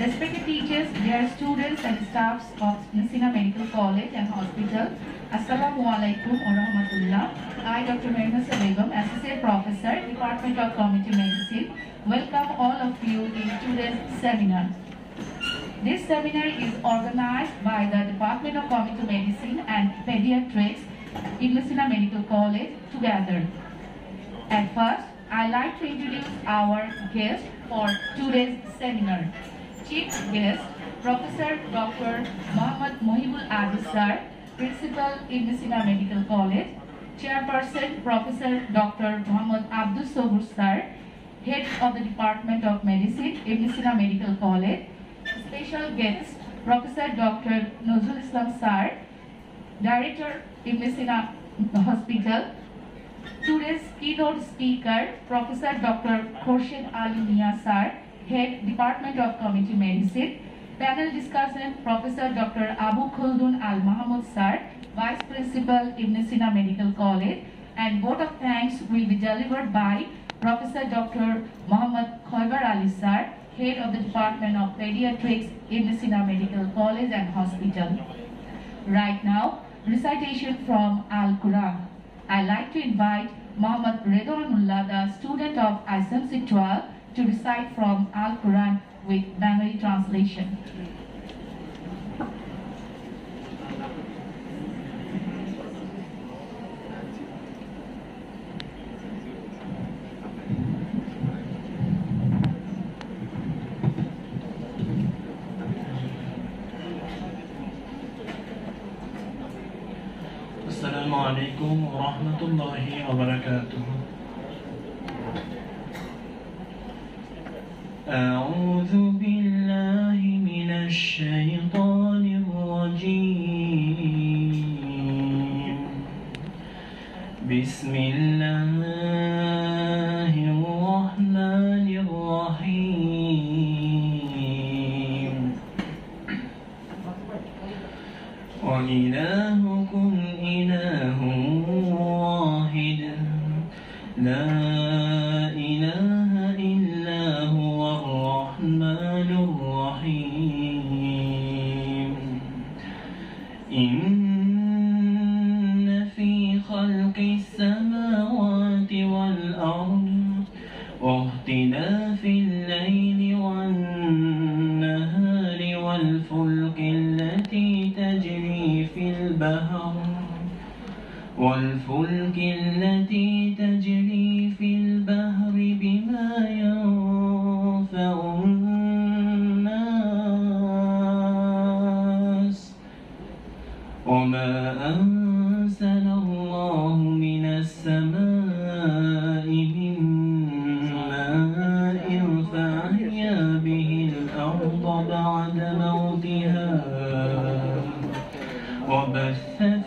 Respected teachers, dear students and staffs of Messina Medical College and Hospital, Assalamu alaikum wa rahmatullah. I, Dr. Mehnusa Begum, Associate Professor, Department of Community Medicine, welcome all of you in today's seminar. This seminar is organized by the Department of Community Medicine and Pediatrics in Messina Medical College together. At first, I'd like to introduce our guest for today's seminar. Chief guest, Professor Dr. Muhammad Mohibul Adi Sir, Principal in Messina Medical College. Chairperson, Professor Dr. Muhammad Abdul Sobur Sir, Head of the Department of Medicine in Messina Medical College. Special guest, Professor Dr. Nozul Islam Sir, Director Messina Hospital. Today's keynote speaker, Professor Dr. Khorshid Ali Mia Sir, Head Department of Community Medicine. Panel discussant, Professor Dr. Abu Khuldun Al Mahmoud Sir, Vice Principal in Messina Medical College. And vote of thanks will be delivered by Professor Dr. Muhammad Khoibar Ali Sir, Head of the Department of Pediatrics in Messina Medical College and Hospital. Right now, recitation from Al Quran. I'd like to invite Muhammad Redwanullah, the student of ISMC 12, to recite from Al Quran with Bengali translation. Assalamu alaikum wa. all the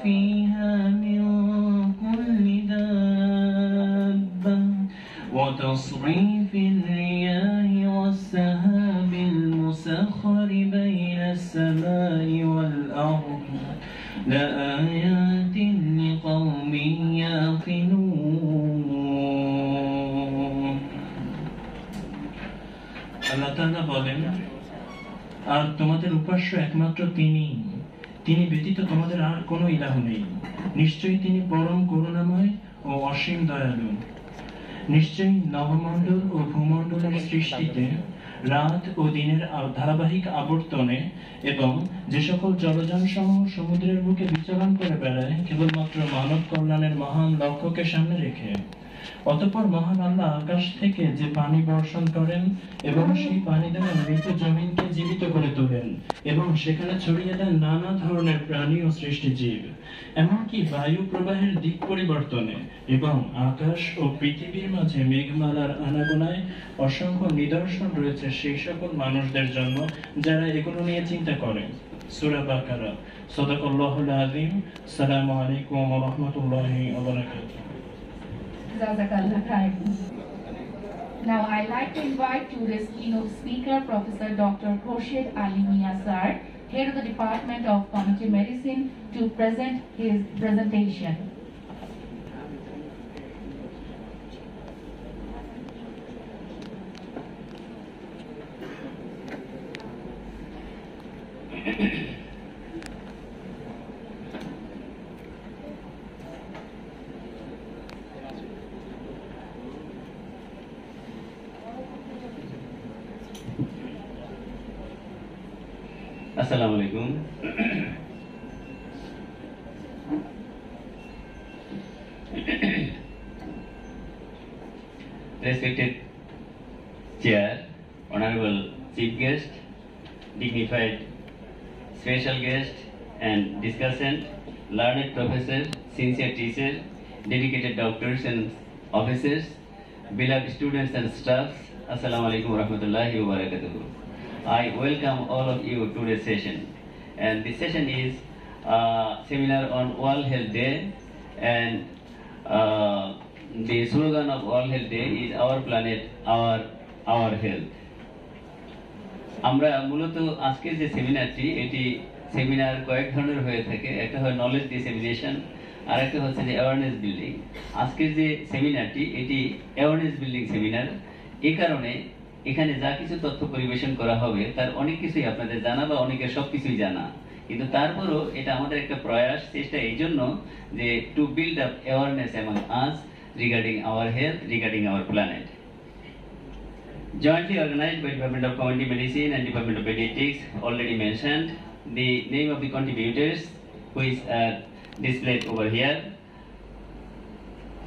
কোনো ইলাহ নেই। নিশ্চয়ই তিনি পরম করুণাময় ও অসীম দয়ালু। নিশ্চয়ই নবমণ্ডল ও ভূমণ্ডলের সৃষ্টিতে রাত ও দিনের ধারাবাহিক আবর্তনে এবং যে সকল জলযান সমূহ সমুদ্রের বুকে বিচরণ করে বেড়ায়, কেবলমাত্র মানব কল্যাণের মহান লক্ষ্যকে সামনে রেখে। অতঃপর মহান আল্লাহ আকাশ থেকে যে পানি বর্ষণ করেন এবং সেই পানি দ্বারা মৃত জমিনকে জীবিত করে তোলেন এবং সেখানে ছড়িয়ে দেন নানা ধরনের প্রাণী ও সৃষ্টিজীব। এমনকি বায়ু প্রবাহের দিক পরিবর্তনে এবং আকাশ ও পৃথিবীর মাঝে মেঘমালার আনাগোনায় অসংখ্য নিদর্শন রয়েছে সেই সকল মানুষদের জন্য যারা এগুলো নিয়ে চিন্তা করে সূরা বাকারা। সদাকাল্লাহুল আযীম। আসসালামু আলাইকুম ওয়া রাহমাতুল্লাহি Now I'd like to invite today's keynote speaker, Professor Dr. Khorshid Ali Mia Sir, Head of the Department of Community Medicine, to present his presentation. अस्सलाम वालेकुम respected chair honorable chief guest dignified special guest and discussant learned professor sincere teacher dedicated doctors and officers beloved students and staff assalamu alaikum warahmatullahi wabarakatuh I welcome all of you to this session. And this session is a seminar on World Health Day and uh, the slogan of World Health Day is Our Planet, Our, Our Health. আমরা মূলত আজকের যে সেমিনারটি এটি seminar কয়েক ধরনের হয়ে থাকে একটা হয় নলেজ ডিসেমিনেশন আর একটা হচ্ছে যে অ্যাওয়ারনেস বিল্ডিং আজকের যে সেমিনারটি এটি অ্যাওয়ারনেস বিল্ডিং সেমিনার এই কারণে এখানে যা কিছু তথ্য পরিবেশন করা হবে তার অনেক কিছুই আপনাদের জানা বা অনেকের সব কিছুই জানা কিন্তু তারপরও এটা আমাদের একটা প্রয়াস চেষ্টা এই জন্য যে to build up awareness among us regarding our health regarding our planet jointly organized by Department of Community Medicine and Department of Pediatrics, already mentioned. The name of the contributors, who is uh, displayed over here.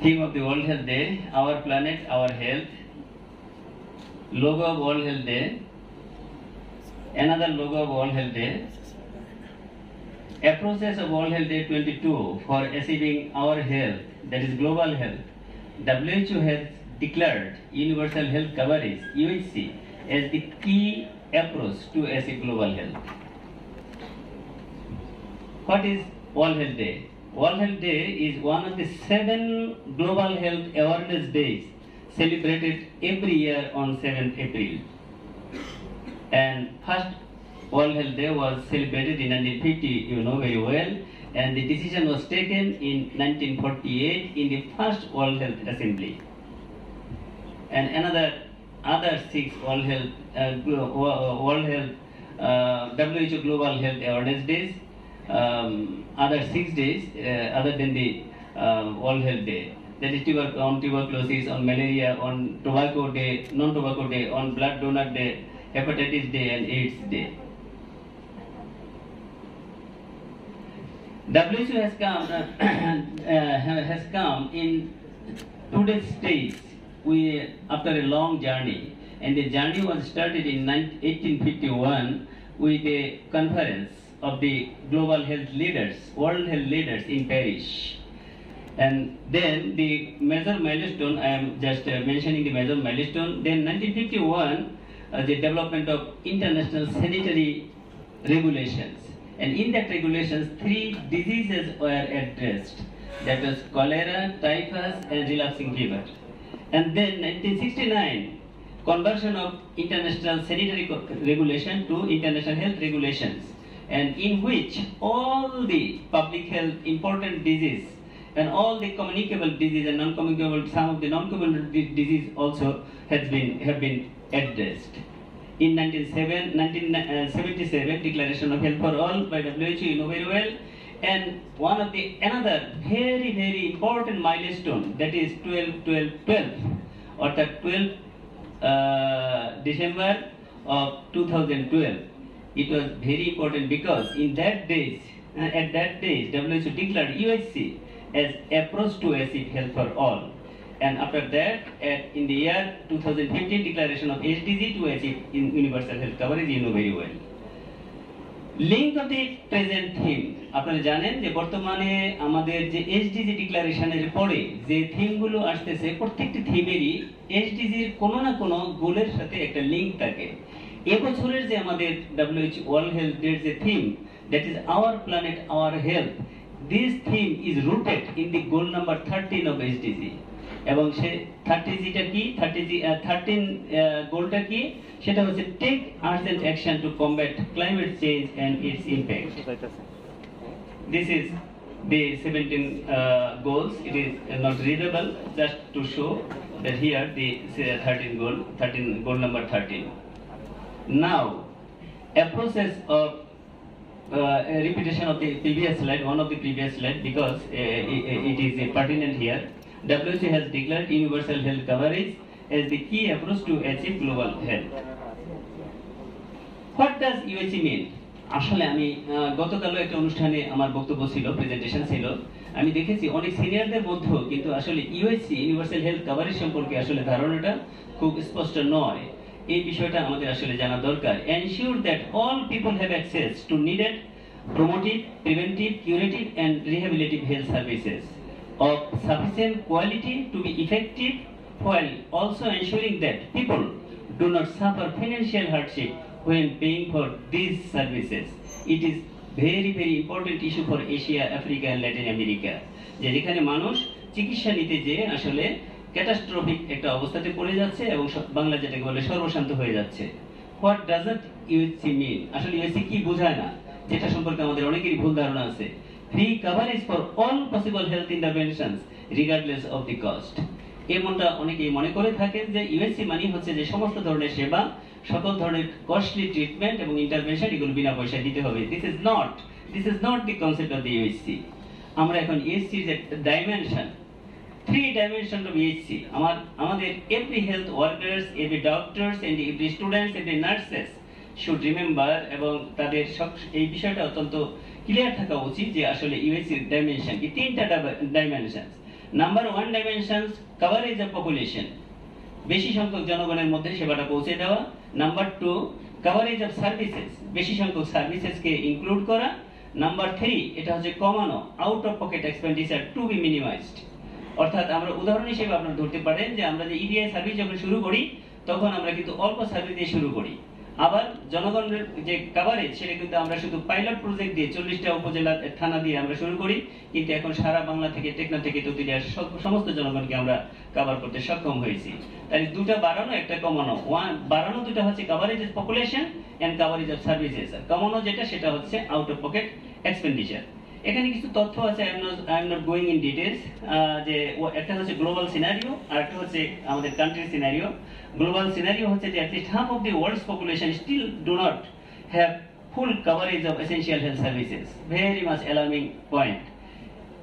Theme of the World Health Day, Our Planet, Our Health. Logo of World Health Day. Another logo of World Health Day. a process of World Health Day 22 for achieving our health, that is global health. WHO has declared universal health coverage UHC as the key approach to achieve global health. What is World Health Day? World Health Day is one of the seven global health awareness days celebrated every year on 7th April. And first World Health Day was celebrated in 1950, you know very well, and the decision was taken in 1948 in the first World Health Assembly and another other six World Health uh, World Health uh, WHO Global Health Awareness Days, um, other six days uh, other than the uh, World Health Day. That is tuber- on tuberculosis, on malaria, on tobacco day, non-tobacco day, on blood donor day, hepatitis day, and AIDS day. WHO has come uh, uh, has come in today's stage we after a long journey and the journey was started in 19- 1851 with a conference of the global health leaders world health leaders in paris and then the major milestone i am just uh, mentioning the major milestone. Then 1951 uh, the development of international sanitary regulations. And in that regulations three diseases were addressed. That was cholera typhus and relapsing fever. And then 1969 conversion of international sanitary regulation to international health regulations. And in which all the public health important disease and all the communicable disease and non-communicable some of the non-communicable disease also has been have been addressed. In 1977, 1977 declaration of health for all by WHO you know very well. And one of the another very very important milestone that is 12 12 12 or the 12 uh, December of 2012 it was very important because in that days uh, at that days WHO declared UHC as approach to achieve health for all. And after that at, in the year 2015 declaration of SDG to achieve in universal health coverage you know very well. Link of the present theme আপনারা জানেন যে বর্তমানে আমাদের যে SDG ডিক্লারেশনের পরে যে থিমগুলো আসতেছে প্রত্যেকটি থিমেরই এসডিজির কোনো না কোনো গোলের সাথে একটা লিঙ্ক থাকে। এবছরের যে আমাদের ডাব্লিউএইচ ওয়ার্ল্ড হেলথ ডের যে theme that is our planet our health this theme is rooted in the goal number thirteen of SDG এবং সে থার্টি জিটা কি? থার্টি জি থার্টিন গোলটা কি? সেটা হচ্ছে take urgent action to combat climate change and its impact this is the 17 uh, goals. It is not readable just to show that here the say, 13 goal 13 goal number 13 now a uh, repetition of the previous slide, one of the previous slide, because uh, it, it is uh, pertinent here. WHO has declared universal health coverage as the key approach to achieve global health. What does UHC mean? আসলে আমি গতকালও একটা অনুষ্ঠানে আমার বক্তব্য ছিল presentation ছিল আমি দেখেছি অনেক সিনিয়রদের মধ্যেও কিন্তু আসলে ইউএসসি ইউনিভার্সাল হেলথ কভারেজ সম্পর্কে আসলে ধারণাটা খুব স্পষ্ট নয় এই বিষয়টা আমাদের আসলে জানা দরকার ensure that all people have access to needed promotive, preventive, curative and rehabilitative health services of sufficient quality to be effective while also ensuring that people do not suffer financial hardship when paying for these services. It is very very important issue for Asia, Africa and Latin America. যে যেখানে মানুষ চিকিৎসা নিতে যেয়ে আসলে catastrophic একটা অবস্থাতে পড়ে যাচ্ছে এবং বাংলা যেটাকে বলে সর্বশান্ত হয়ে যাচ্ছে। হোয়াট ডাজন্ট ইউএসসি মিন আসলে ইউএসসি কি বোঝায় না? যেটা সম্পর্কে আমাদের অনেকেরই ভুল ধারণা আছে। Free coverage for all possible health interventions regardless of the cost এমনটা অনেকেই মনে করে থাকেন যে ইউএসসি মানি হচ্ছে যে সমস্ত ধরনের সেবা, সকল ধরনের কস্টলি ট্রিটমেন্ট এবং ইন্টারভেনশন এগুলো বিনা পয়সায় দিতে হবে। This is not this is not the concept of the USC আমরা এখন ইউএসসি যে dimension three dimension of EHC আমার আমাদের every health workers every doctors and every students every nurses should remember এবং তাদের এই বিষয়টা অত্যন্ত ক্লিয়ার থাকা উচিত যে আসলে ইউএসসি ডাইমেনশন কি? তিনটা dimension number one dimension coverage of population বেশি সংখ্যক জনগণের মধ্যে সেবাটা পৌঁছে দেওয়া। Number two coverage of services বেশি সংখ্যক সার্ভিসেসকে ইনক্লুড করা। নাম্বার থ্রি এটা হচ্ছে কমানো out of pocket expenditure to be minimised অর্থাৎ আমরা উদাহরণ হিসেবে আপনারা ধরতে পারেন যে আমরা যে ইডিআই সার্ভিস যখন শুরু করি, তখন আমরা কিন্তু অল্প সার্ভিস দিয়ে শুরু করি। আবার জনগণের যে কাভারেজ সেটা কিন্তু আমরা শুধু পাইলট প্রজেক্ট দিয়ে চল্লিশটা উপজেলা থানা দিয়ে আমরা শুরু করি। কিন্তু এখন সারা বাংলা থেকে টেকনা থেকে সব- সমস্ত জনগণকে আমরা কভার করতে সক্ষম হয়েছি। তাহলে দুটা বাড়ানো একটা কমানো। ওয়ান বাড়ানো দুটা হচ্ছে coverage of population and coverage of services কমানো যেটা, সেটা হচ্ছে আউট অফ পকেট এক্সপেন্ডিচার এখানে কিছু তথ্য আছে I am not I am not going in details যে একটা হচ্ছে গ্লোবাল সিনারিও আর একটা হচ্ছে আমাদের কান্ট্রি সিনারিও গ্লোবাল সিনারিও হচ্ছে যে at least half of the world's population still do not have full coverage of essential health services very much alarming point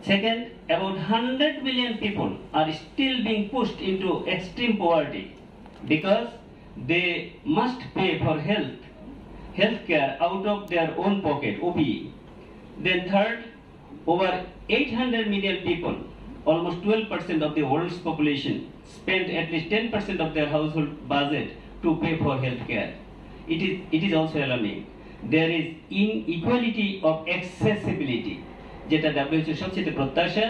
Second, about 100 million people are still being pushed into extreme poverty because they must pay for health, healthcare out of their own pocket, OPE. Then third, over 800 million people, almost 12% of the world's population, spend at least 10% of their household budget to pay for healthcare. It is, it is also alarming. There is inequality of accessibility, যেটা WHO সবচেয়ে প্রত্যাশা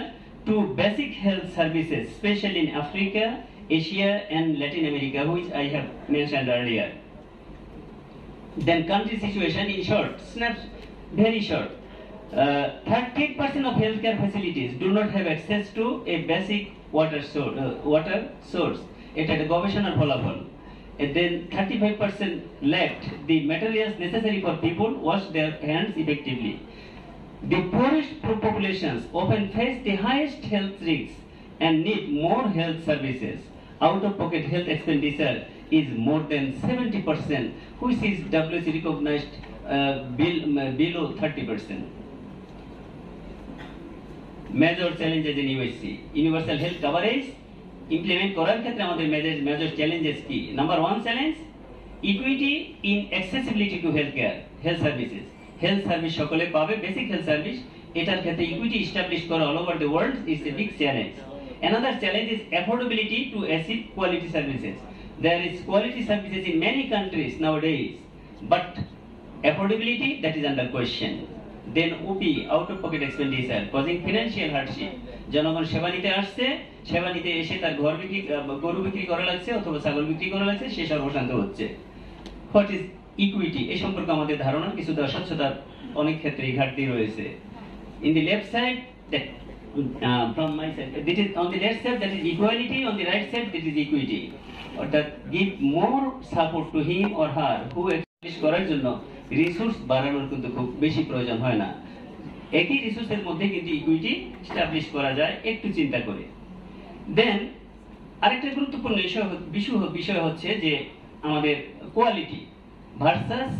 to basic health services, especially in Africa, Asia and Latin America, which I have mentioned earlier. Then country situation in short, snaps very short. Uh, 30% of healthcare facilities do not have access to a basic water source. Uh, water source. এটা একটা গবেষণার ফলাফল And then 35% lacked the materials necessary for people wash their hands effectively. The poorest po- populations often face the highest health risks and need more health services. Out-of-pocket health expenditure is more than 70%, which is WHO recognized uh, bill, um, below 30%. Major challenges in USC. Universal health coverage. Implement করার ক্ষেত্রে আমাদের major major challenges কি number one challenge equity in accessibility to health care health services health service সকলে পাবে basic health service এটার ক্ষেত্রে equity establish করা all over the world is a big challenge Another challenge is affordability to achieve quality services. There is quality services in many countries nowadays, but affordability that is under question. Then OP, out of pocket expenditure, causing financial hardship. জনগণ সেবা নিতে আসছে সেবা নিতে এসে তার ঘর বিক্রি গরু বিক্রি করা লাগছে অথবা ছাগল বিক্রি করা লাগছে সে সর্বশান্ত হচ্ছে হোয়াট ইজ ইকুইটি এই সম্পর্কে আমাদের ধারণা কিছুটা স্বচ্ছতার অনেক ক্ষেত্রেই ঘাটতি রয়েছে the left side that uh, from my side this is on the left side that is equality on the right side that is অর্থাৎ give more support to him or her who establish করার জন্য resource বাড়ানোর কিন্তু খুব বেশি প্রয়োজন হয় না। একই রিসোর্সের মধ্যে কিন্তু ইকুইটি স্টাবলিশ করা যায়, একটু চিন্তা করে। দেন আরেকটা গুরুত্বপূর্ণ বিষয় বিষয় হচ্ছে যে আমাদের কোয়ালিটি ভার্সাস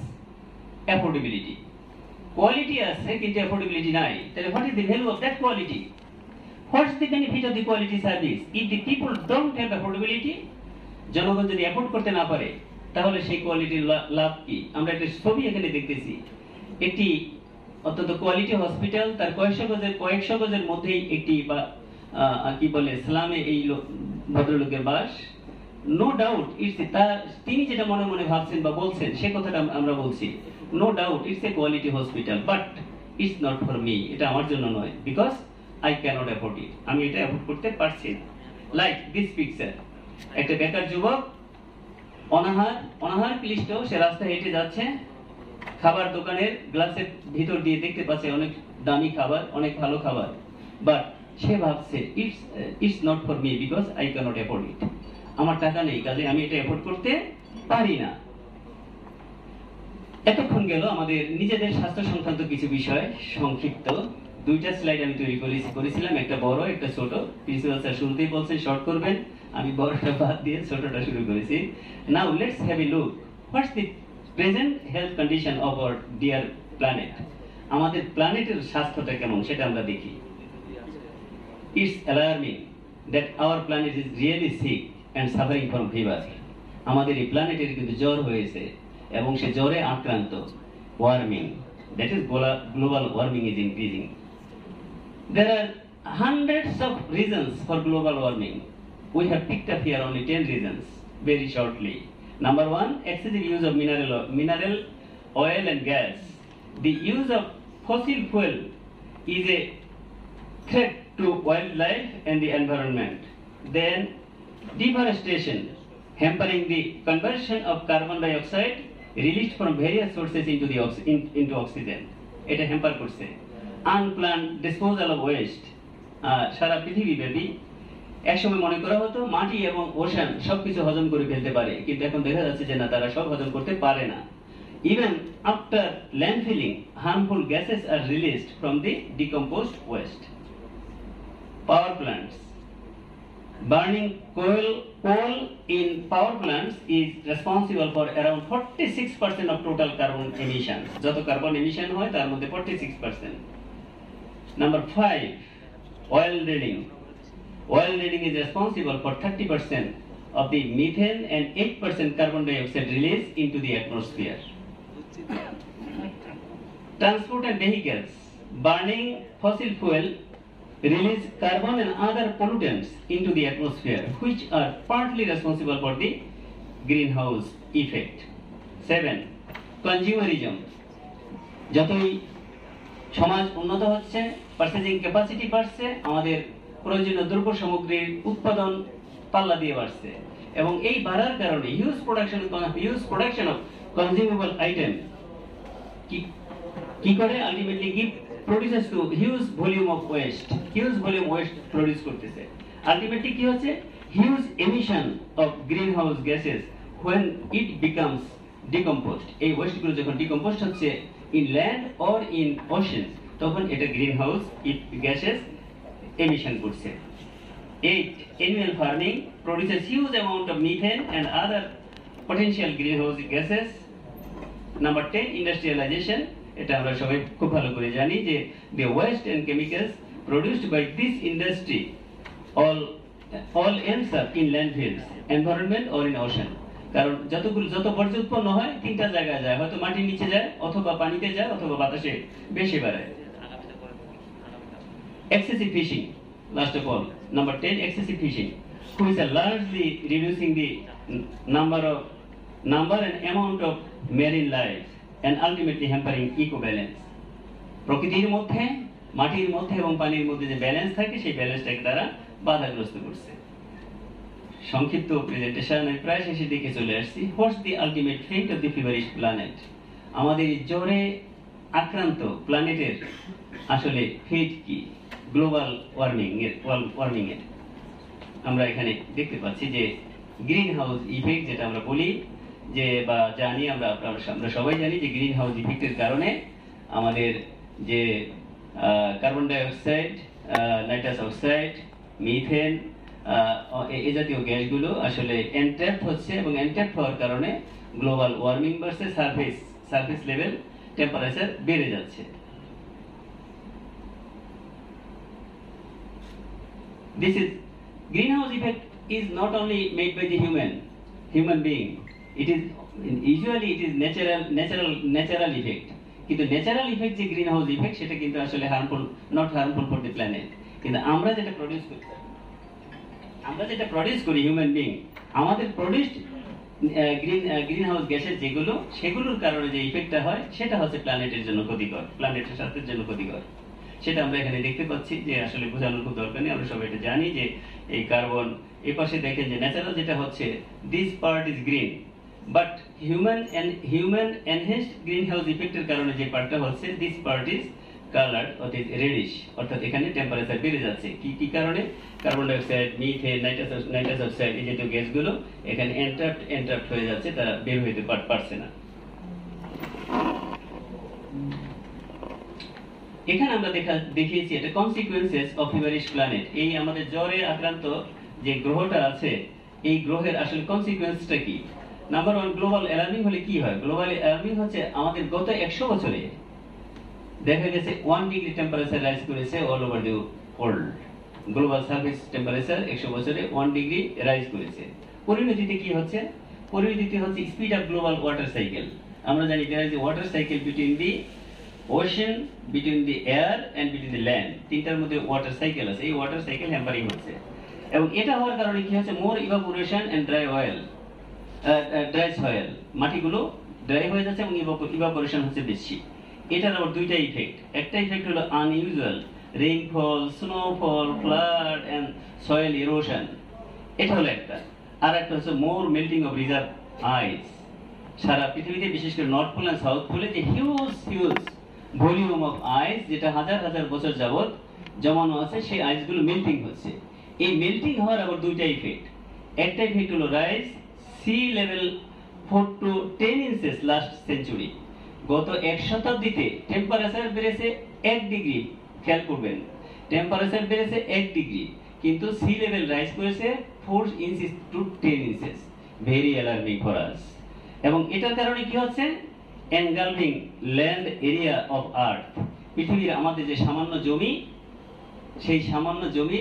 অ্যাফোর্ডেবিলিটি কোয়ালিটি আছে, কিন্তু অ্যাফোর্ডেবিলিটি নাই। তাহলে what is the value of that quality what's the benefit of the quality service if the people don't have affordability জনগণ যদি অ্যাফোর্ড করতে না পারে তাহলে সেই কোয়ালিটির লাভ কি? আমরা একটা ছবি এখানে দেখতেছি। একটি অত্যন্ত কোয়ালিটি হসপিটাল তার কয়েকশো গজের কয়েকশো গজের মধ্যেই একটি বা কি বলে, সালামে এই লোক- ভদ্রলোকের বাস। নো ডাউট ইটস তার, তিনি যেটা মনে মনে ভাবছেন বা বলছেন, সে কথাটা আমরা বলছি। No doubt it's a quality hospital but it's not for me এটা আমার জন্য নয় because I can't afford it আমি এটা অ্যাফোর্ড করতে পারছি না। লাইক দিস পিকচার একটা বেকার যুবক অনাহার অনাহার ক্লিষ্ট সে রাস্তায় হেঁটে যাচ্ছে। খাবার দোকানের গ্লাসের ভিতর দিয়ে দেখতে পাচ্ছে অনেক দামি খাবার, অনেক ভালো খাবার। বাট সে ভাবছে it's it's not for me because I can't afford it আমার টাকা নেই, কাজে আমি এটা অ্যাফোর্ড করতে পারি না। এতক্ষণ গেল আমাদের নিজেদের স্বাস্থ্য সংক্রান্ত কিছু বিষয়, সংক্ষিপ্ত। দুইটা স্লাইড আমি তৈরি করেছি, করেছিলাম, একটা বড়, একটা ছোট। প্রিন্সিপাল স্যার শুরুতেই বলছেন শর্ট করবেন। আমি বড়টা বাদ দিয়ে ছোটটা শুরু করেছি। Now let's have a look what's the present health condition of our dear planet আমাদের প্ল্যানেটের স্বাস্থ্যটা কেমন, সেটা আমরা দেখি। It's alarming that our planet is really sick and suffering from fever আমাদের এই প্ল্যানেটের কিন্তু জ্বর হয়েছে এবং সে জ্বরে আক্রান্ত। Warming that is global warming is increasing There are hundreds of reasons for global warming. We have picked up here only 10 reasons, very shortly. Number one, excessive use of mineral, mineral oil and gas. The use of fossil fuel is a threat to wildlife and the environment. Then, deforestation, hampering the conversion of carbon dioxide released from various sources into the ox- in, into oxygen. এটা hamper করছে আনপ্লান disposal of West সারা পৃথিবী ব্যাপী একসময় মনে করা হতো মাটি এবং ওশান সবকিছু হজম করে ফেলতে পারে কিন্তু এখন দেখা যাচ্ছে যে না তারা সব হজম করতে পারে না even after landfilling harmful gases are released from the decomposed waste power plants. Burning coal, coal in power plants is responsible for around 46% of total carbon emissions. যত কার্বন এমিশন হয় তার মধ্যে 46%. Number 5, oil drilling. Oil drilling is responsible for 30% of the methane and 8% carbon dioxide release into the atmosphere. Transport and vehicles. Burning fossil fuel release carbon and other pollutants into the atmosphere, which are partly responsible for the greenhouse effect. 7. Consumerism. যতই সমাজ উন্নত হচ্ছে purchasing capacity বাড়ছে আমাদের প্রয়োজনীয় দ্রব্য সামগ্রীর উৎপাদন পাল্লা দিয়ে বাড়ছে। এবং এই বাড়ার কারণে huge production huge production of consumable item কি কি করে? Ultimately give produces to huge volume of waste huge volume waste produce করতেছে। আলটিমেটলি কি হচ্ছে? Huge emission of green house gases when it becomes decomposed এই ওয়েস্টগুলো যখন ডিকম্পোস্ট হচ্ছে in land or in ocean তখন এটা গ্রিন হাউস গ্যাসেস এমিশন করছে Eight, annual farming produces huge amount of methane and other potential greenhouse gases. Number 10, industrialization. এটা আমরা সবাই খুব ভালো করে জানি যে the waste and chemicals produced by this industry all all ends up in landfills, environment or in ocean. কারণ যতগুলো যত বর্জ্য উৎপন্ন হয় তিনটা জায়গায় যায় হয়তো মাটির নিচে যায় অথবা পানিতে যায় অথবা বাতাসে বেশি বেড়ায় excessive fishing last of all number 10 excessive fishing which are largely reducing the number of number and amount of marine life and ultimately hampering eco balance প্রকৃতির মধ্যে মাটির মধ্যে এবং পানির মধ্যে যে ব্যালেন্স থাকে সেই ব্যালেন্সটাকে তারা বাধাগ্রস্ত করছে সংক্ষিপ্ত প্রেজেন্টেশন আমি প্রায় শেষের দিকে চলে আসছি what's the ultimate fate of the feverish planet আমাদের জ্বরে আক্রান্ত প্ল্যানেটের আসলে ফেট কি গ্লোবাল ওয়ার্মিং এর ওয়ার্মিং এর। আমরা এখানে দেখতে পাচ্ছি যে গ্রিন হাউস ইফেক্ট যেটা আমরা বলি, যে বা জানি আমরা, আমরা- সবাই জানি যে গ্রিন হাউস ইফেক্টের কারণে আমাদের যে carbon dioxide nitrous oxide methane এ জাতীয় গ্যাসগুলো আসলে এনট্র্যাপ হচ্ছে এবং এনট্র্যাপ হওয়ার কারণে গ্লোবাল ওয়ার্মিং বাড়ছে সারফেস সারফেস লেভেল টেম্পারেচার বেড়ে যাচ্ছে। This is, greenhouse effect is not only made by the human human being. It is, usually it is natural natural natural effect. কিন্তু ন্যাচারাল ইফেক্ট যে green house effect সেটা কিন্তু আসলে harmful not harmful for the planet কিন্তু আমরা যেটা produce করি, আমরা যেটা প্রডিউস করি হিউম্যান বিং আমাদের প্রডিউসড গ্রিন গ্রিন হাউস গ্যাসের যেগুলো, সেগুলোর কারণে যে ইফেক্টটা হয়, সেটা হচ্ছে প্ল্যানেটের জন্য ক্ষতিকর প্ল্যানেটের স্বাস্থ্যের জন্য ক্ষতিকর। সেটা আমরা এখানে দেখতে পাচ্ছি যে আসলে বোঝানোর খুব দরকার নেই, আমরা সবাই এটা জানি যে এই কার্বন এই পাশে দেখেন যে ন্যাচারাল যেটা হচ্ছে this part is green but human human enhanced green house ইফেক্টের কারণে যে পার্টটা হচ্ছে দিস পার্ট ইজ কালার অর্থাৎ রেডিশ অর্থাৎ এখানে টেম্পারেচার বেড়ে যাচ্ছে। কি কি কারণে? Carbon dioxide methane nitrous oxide এই জাতীয় গ্যাসগুলো এখানে এন্ট্রাপ্ট এন্ট্রাপ্ট হয়ে যাচ্ছে, তারা বের হইতে পারছে না। এখানে আমরা দেখা দেখিয়েছি এটা কনসিকুয়েন্সেস অফ হিউম্যানিস্ট প্ল্যানেট এই আমাদের জ্বরে আক্রান্ত যে গ্রহটা আছে, এই গ্রহের আসলে কনসিকুয়েন্সটা কি? নাম্বার ওয়ান গ্লোবাল অ্যালার্মিং হলে কি হয়? গ্লোবাল অ্যালার্মিং হচ্ছে আমাদের গত একশো বছরে দেখা গেছে ওয়ান ডিগ্রি টেম্পারেচার রাইজ করেছে all over the world global service temperature একশো বছরে ওয়ান ডিগ্রি রাইজ করেছে। পরিণতিতে কি হচ্ছে? পরিণতিতে হচ্ছে speed of global water cycle আমরা জানি there is water cycle between the ocean between the air and between the land তিনটার মধ্যে ওয়াটার সাইকেল আছে। এই ওয়াটার সাইকেল হ্যাম্পারিং হচ্ছে। এবং এটা হওয়ার কারণে কি হচ্ছে? More evaporation and dry oil dry soil মাটিগুলো ড্রাই হয়ে যাচ্ছে এবং ইভাপোরেশন হচ্ছে বেশি। এটার আবার দুইটা ইফেক্ট একটা ইফেক্ট হলো unusual rainfall snowfall flood and soil erosion এটা হলো একটা। আর একটা হচ্ছে more melting of reserve ice সারা পৃথিবীতে বিশেষ করে নর্থ পোল এন্ড সাউথ পোলে যে huge huge volume of ice যেটা হাজার হাজার বছর যাবত জমানো আছে, সেই আইসগুলো মেল্টিং হচ্ছে। এই মেল্টিং হওয়ার আবার দুইটা ইফেক্ট একটা ইফেক্ট হলো rise sea level four to ten inches last century গত এক শতাব্দীতে টেম্পারেচার বেড়েছে এক ডিগ্রি খেয়াল করবেন। টেম্পারেচার বেড়েছে এক ডিগ্রি কিন্তু সি লেভেল রাইজ করেছে four inches to ten inches very alarming for us এবং এটার কারণে কি হচ্ছে? Engulfing land area of earth. পৃথিবীর আমাদের যে সামান্য জমি, সেই সামান্য জমি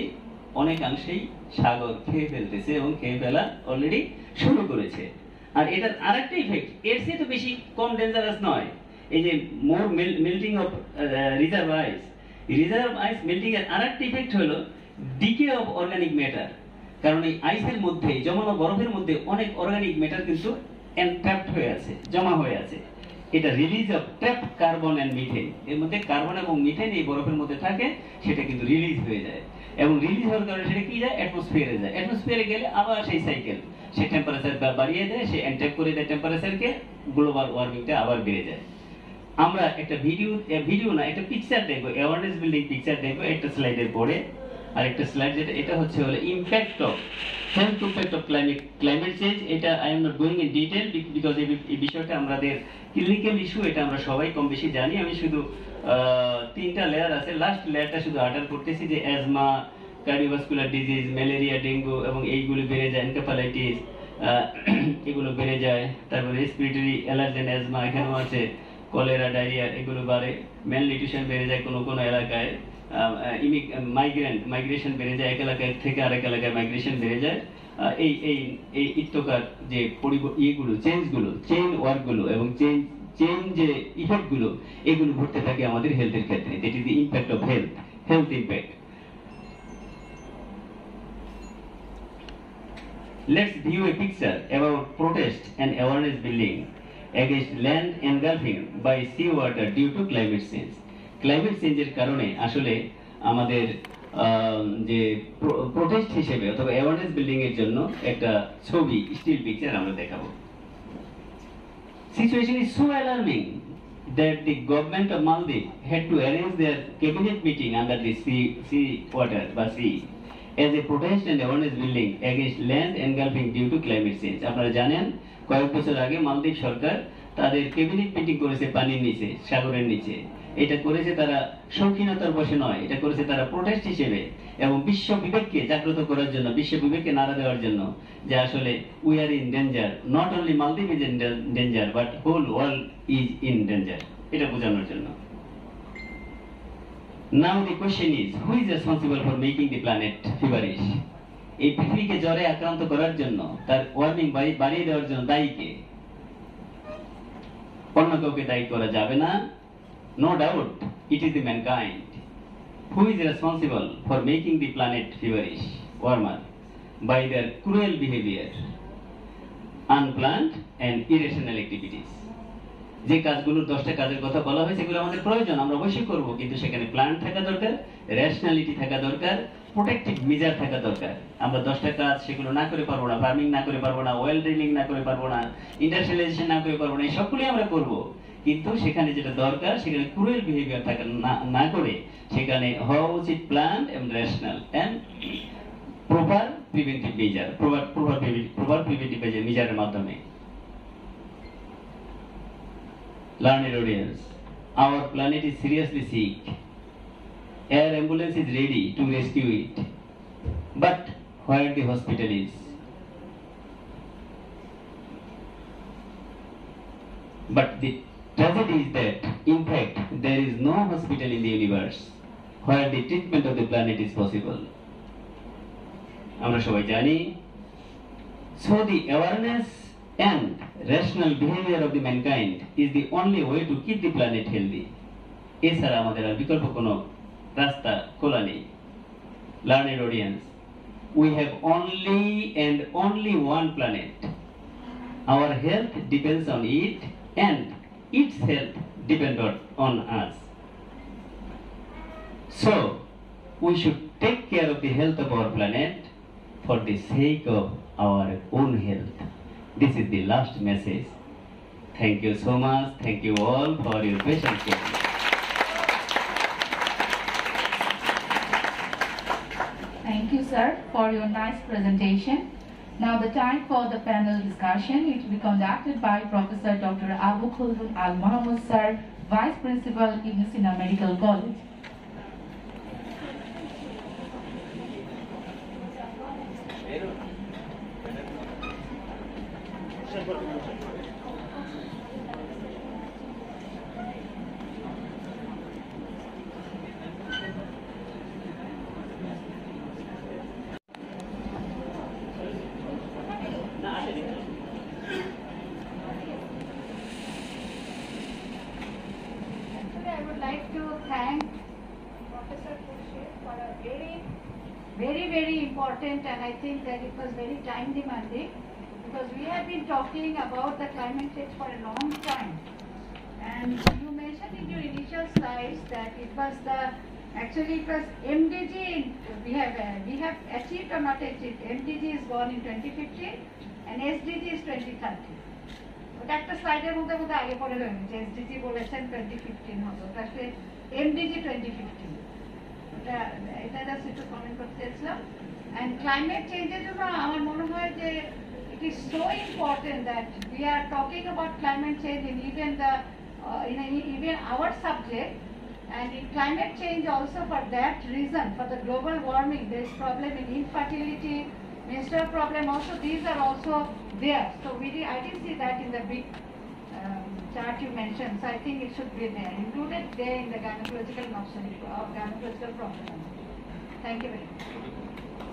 অনেকাংশেই সাগর খেয়ে ফেলতেছে এবং খেয়ে ফেলা অলরেডি শুরু করেছে। আর এটার আরেকটা ইফেক্ট এর চেয়ে তো বেশি কম ডেঞ্জারাস নয়। এই যে more melting of reserve ice reserve ice melting এর আরেকটা ইফেক্ট হলো ডিকে অফ অর্গানিক ম্যাটার কারণ এই আইসের মধ্যে, জমানো বরফের মধ্যে অনেক অর্গানিক ম্যাটার কিন্তু এনট্র্যাপড হয়ে আছে, জমা হয়ে আছে। এটা release of trap carbon and methane এর মধ্যে কার্বন এবং মিথেন এই বরফের মধ্যে থাকে, সেটা কিন্তু রিলিজ হয়ে যায়। এবং রিলিজ হওয়ার কারণে সেটা কি যায়? অ্যাটমসফিয়ারে যায়। অ্যাটমসফিয়ারে গেলে আবার সেই সাইকেল সে টেম্পারেচার বাড়িয়ে দেয়, সে এন্ট্যাপ করে দেয় টেম্পারেচারকে গ্লোবাল ওয়ার্মিংটা আবার বেড়ে যায়। আমরা একটা ভিডিও ভিডিও না, একটা পিকচার দেখব অ্যাওয়ারনেস বিল্ডিং পিকচার দেখব, একটা স্লাইডের পরে। আর একটা স্লাইড যেটা এটা হচ্ছে হলো impact of health impact of climate climate change এটা I am not going in detail because এই বিষয়টা আমাদের ক্লিনিক্যাল ইস্যু এটা আমরা সবাই কম বেশি জানি। আমি শুধু তিনটা লেয়ার আছে। লাস্ট লেয়ারটা শুধু আর্ডার করতেছি যে asthma cardiovascular disease malaria dengue এবং এইগুলো বেড়ে যায় এনকেফালাইটিস এগুলো বেড়ে যায়। তারপরে রেসপিরেটরি অ্যালার্জেন অ্যাজমা এখানেও আছে। কলেরা ডায়রিয়া এগুলো বাড়ে। মেল নিউট্রিশন বেড়ে যায় কোনো কোনো এলাকায়। মাইগ্রেন্ট মাইগ্রেশন বেড়ে যায়, এক এলাকায় থেকে আরেক এলাকায় মাইগ্রেশন বেড়ে যায়। এই এই এই ইত্যকার যে ইয়েগুলো চেঞ্জগুলো চেইন ওয়ার্কগুলো এবং চেঞ্জ চেইন যে ইফেক্টগুলো এগুলো ঘটতে থাকে আমাদের হেলথের ক্ষেত্রে। That is the impact of health health impact Let's view a picture about protest and awareness building against land engulfing by seawater due to climate change. Climate চেঞ্জের কারণে আসলে আমাদের যে প্রোটেস্ট হিসেবে অথবা অ্যাওয়ারনেস বিল্ডিং এর জন্য একটা ছবি স্টিল পিকচার আমরা দেখাবো situation is so alarming that the government of Maldives had to arrange their cabinet meeting under the sea, sea water বা sea as a protest and awareness building against land engulfing due to climate change. আপনারা জানেন কয়েক বছর আগে মালদ্বীপ সরকার তাদের cabinet meeting করেছে পানির নিচে সাগরের নিচে এটা করেছে তারা শৌখিনতার বসে নয়, এটা করেছে তারা প্রোটেস্ট হিসেবে এবং বিশ্ব বিবেককে জাগ্রত করার জন্য, বিশ্ব বিবেককে নাড়া দেওয়ার জন্য যে আসলে we are in danger not only Maldives is in danger but whole world is in danger এটা বোঝানোর জন্য। Now the question is who is responsible for making the planet feverish এই পৃথিবীকে জ্বরে আক্রান্ত করার জন্য, তার ওয়ার্মিং বাড়িয়ে দেওয়ার জন্য দায়ী কে? অন্য কাউকে দায়ী করা যাবে না। No doubt it is the mankind who is responsible for making the planet feverish, warmer, by their cruel behavior, unplanned and irrational activities. যে কাজগুলোর দশটা কাজের কথা বলা হয়েছে সেগুলো আমাদের প্রয়োজন আমরা অবশ্যই করব কিন্তু সেখানে প্ল্যান থাকা দরকার রেশনালিটি থাকা দরকার প্রোটেক্টিভ মেজার থাকা দরকার আমরা দশটা কাজ সেগুলো না করে পারব না ফার্মিং না করে পারব না ওয়েল ড্রিলিং না করে পারব না ইন্ডাস্ট্রিয়ালাইজেশন না করে পারব না এই সবগুলোই আমরা করব কিন্তু সেখানে যেটা দরকার সেখানে ক্রুয়েল বিহেভিয়ার থাকা না করে সেখানে হওয়া উচিত প্ল্যান এবং rational and proper preventive measure proper proper proper preventive মেজারের মাধ্যমে Learned audience, our planet is seriously sick. Air ambulance is ready to rescue it. But where the hospital is? But the tragedy is that, in fact, there is no hospital in the universe where the treatment of the planet is possible. আমরা সবাই জানি So the awareness and rational behavior of the mankind is the only way to keep the planet healthy. এছাড়া আমাদের আর বিকল্প কোনো রাস্তা খোলা নেই Learned audience, we have only and only one planet. Our health depends on it and its health depends on, us. So, we should take care of the health of our planet for the sake of our own health. This is the last message. Thank you so much. Thank you all for your patience. Thank you, sir, for your nice presentation. Now the time for the panel discussion it will be conducted by Professor Dr. Abu Khuldun Al Mohammed, sir, Vice Principal, Ibn Sina Medical College. Actually, I would like to thank Professor Khurshid for a very, very, very important and I think that it was very time demanding because we have been talking about the climate change for a long time. And you mentioned in your initial slides that it was the, actually it was MDG, we have, uh, we have achieved or not achieved. MDG is born in 2015 and SDG is 2030. ওটা একটা স্লাইডের মধ্যে মধ্যে আগে পরে রয়ে গেছে SDG বলেছেন টোয়েন্টি ফিফটিন হবে ওটা আসলে এমডিজি টোয়েন্টি ফিফটিন ওটা এটা জাস্ট একটু কমেন্ট করতে চাইছিলাম অ্যান্ড ক্লাইমেট চেঞ্জের জন্য আমার মনে হয় যে it is so important that we are talking about climate change in even the in even our subject And in climate change also for that reason, for the global warming, there is problem in infertility, menstrual problem also, these are also there. So we, di- I didn't see that in the big um, chart you mentioned, so I think it should be there, included there in the gynecological option of gynecological problem. Thank you very much.